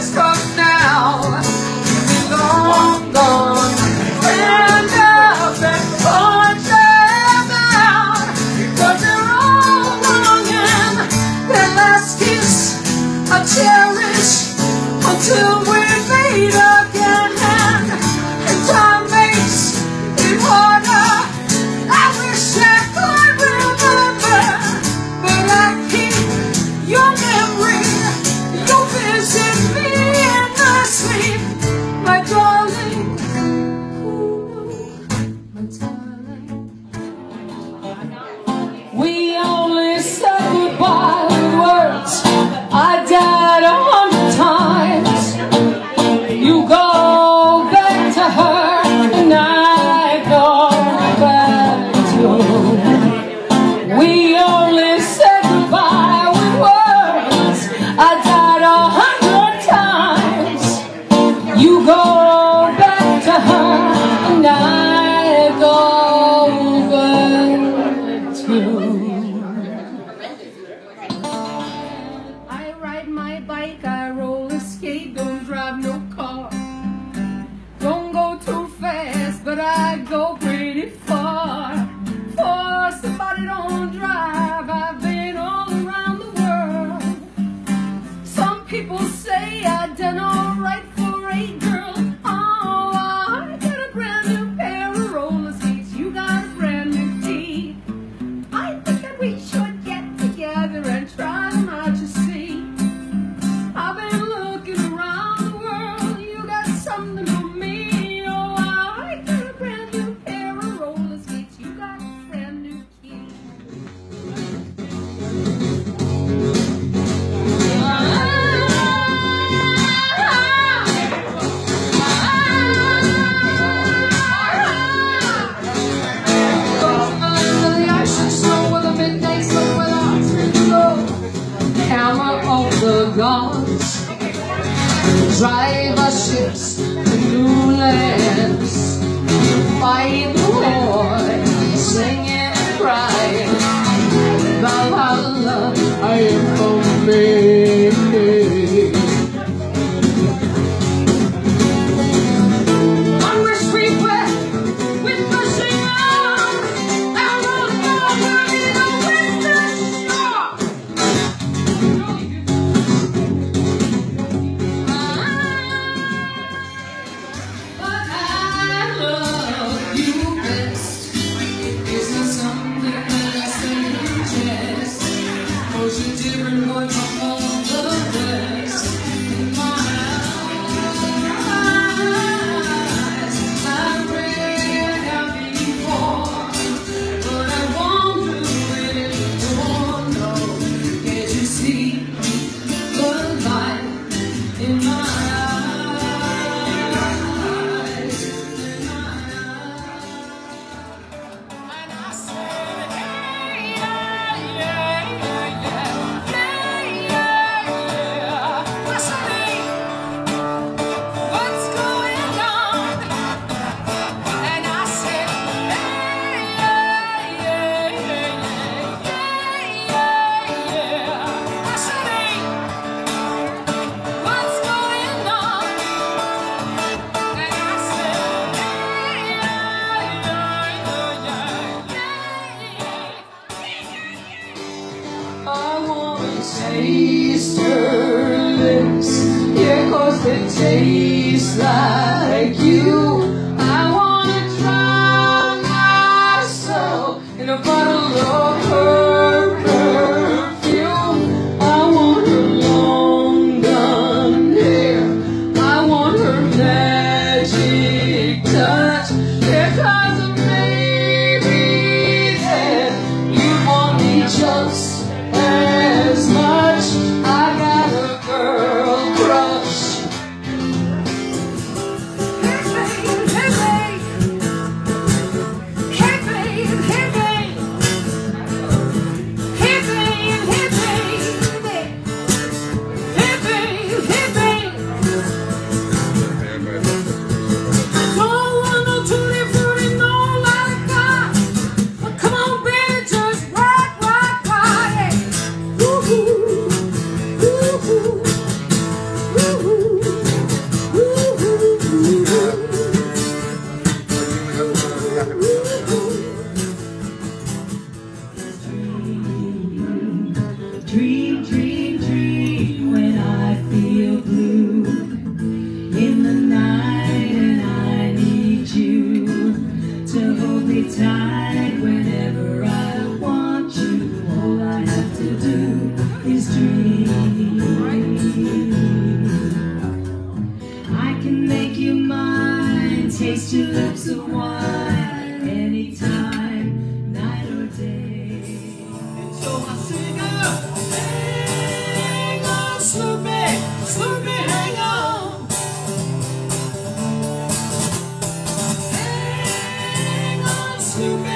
always come now. drive our ships. taste your lips. Yeah, cause they taste like you. me tight whenever I want you. All I have to do is dream. I can make you mine, taste your lips of wine anytime. to.